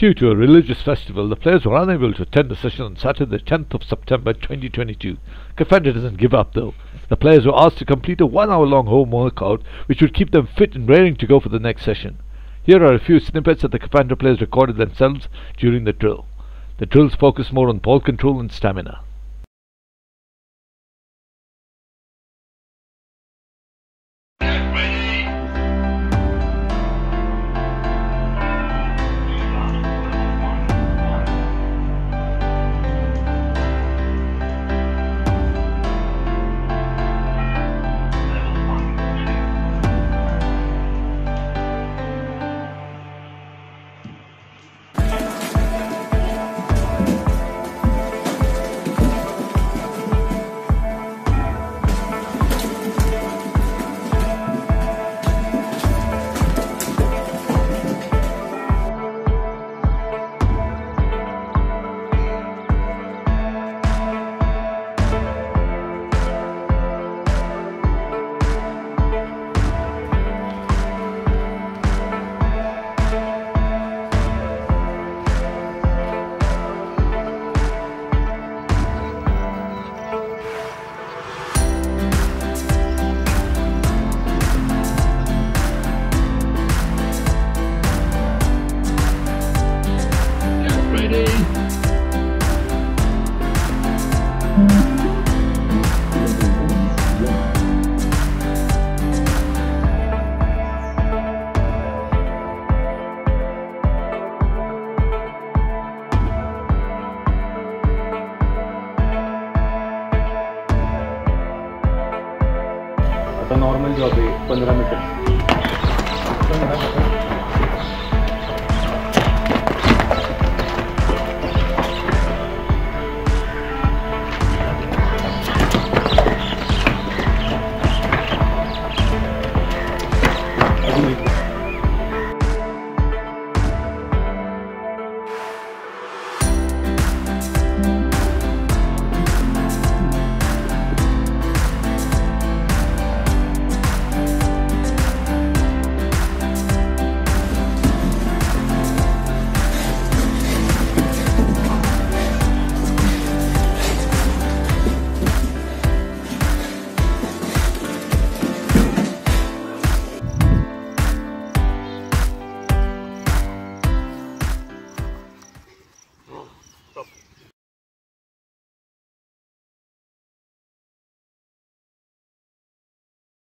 Due to a religious festival, the players were unable to attend the session on Saturday, the 10th of September 2022. Kafandra doesn't give up though. The players were asked to complete a one hour long home workout, which would keep them fit and raring to go for the next session. Here are a few snippets that the Kafandra players recorded themselves during the drill. The drills focus more on ball control and stamina. Normal job है पंद्रह metre